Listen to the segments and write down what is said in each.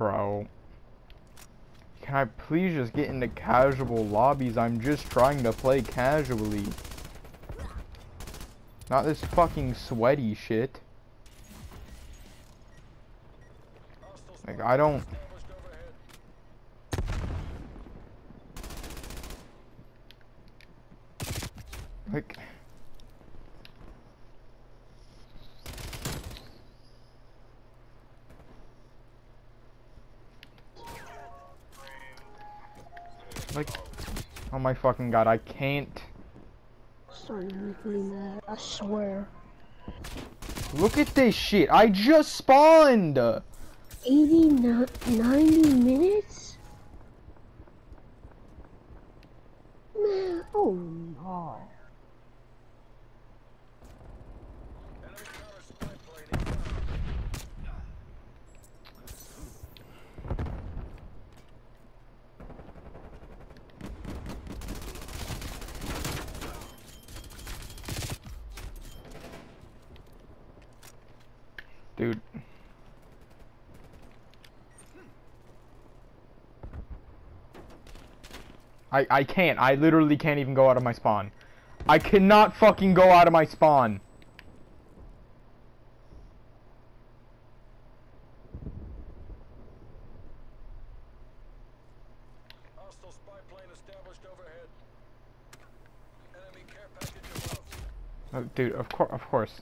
Bro. Can I please just get into casual lobbies? I'm just trying to play casually. Not this fucking sweaty shit. Like, I don't... Like... Like, oh my fucking god, I can't. Mad, I swear. Look at this shit, I just spawned! 80, 90 minutes? Dude. I, I can't. I literally can't even go out of my spawn. I cannot fucking go out of my spawn. Hostile spy plane established overhead. Enemy care package above. Oh, dude, of course, of course.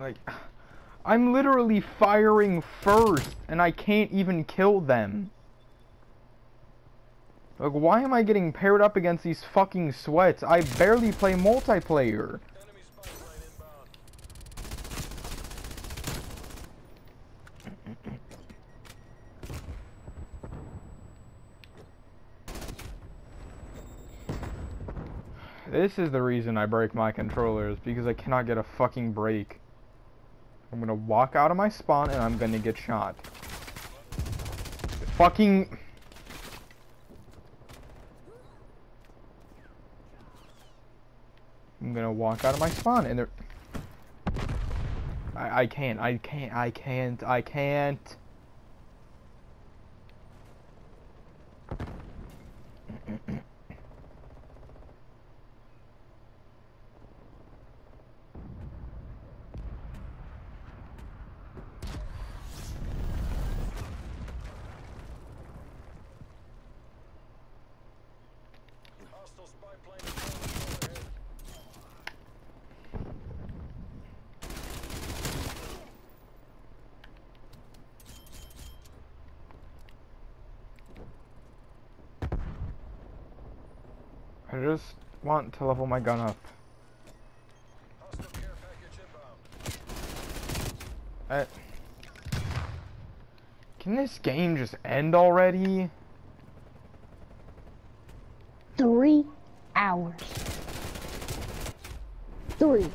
Like, I'm literally firing first, and I can't even kill them. Like, why am I getting paired up against these fucking sweats? I barely play multiplayer. This is the reason I break my controllers, because I cannot get a fucking break. I'm gonna walk out of my spawn and I'm gonna get shot. Fucking... I'm gonna walk out of my spawn and there... I, I can't, I can't, I can't, I can't. I just want to level my gun up. I... Can this game just end already? Three hours. Three.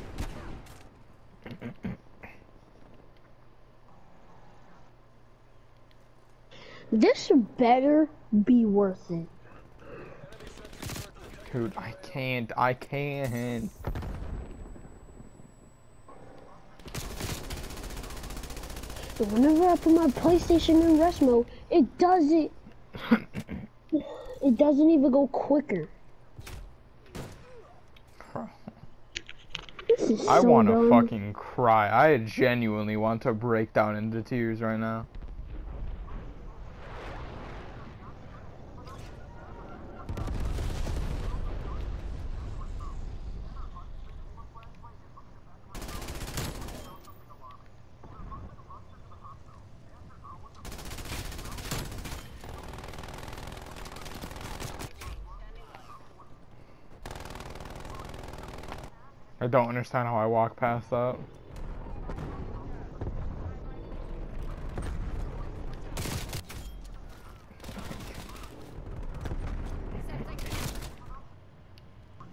This should better be worth it. Dude, I can't, I can't. Whenever I put my PlayStation in rest mode, it doesn't. it doesn't even go quicker. This is I so want to fucking cry. I genuinely want to break down into tears right now. I don't understand how I walk past that.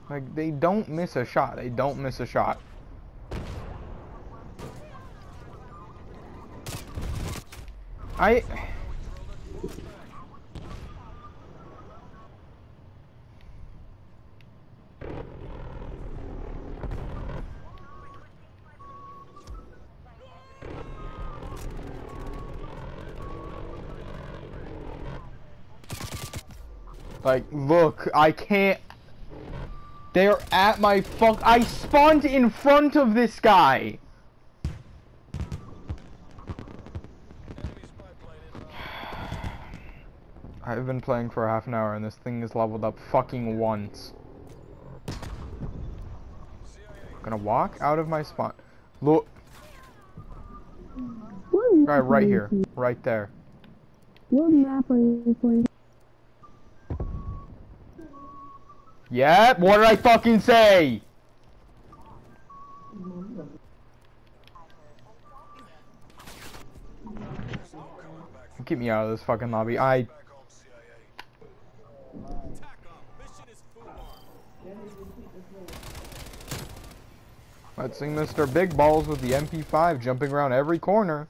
Like, they don't miss a shot. They don't miss a shot. I... Like, look, I can't... They're at my fuck- I spawned in front of this guy! I've been playing for half an hour and this thing is leveled up fucking once. CIA. gonna walk out of my spot. Look, guy right here, right there. What map are you playing? Yep, what did I fucking say? Get me out of this fucking lobby. I let's see Mr. Big Balls with the MP5 jumping around every corner.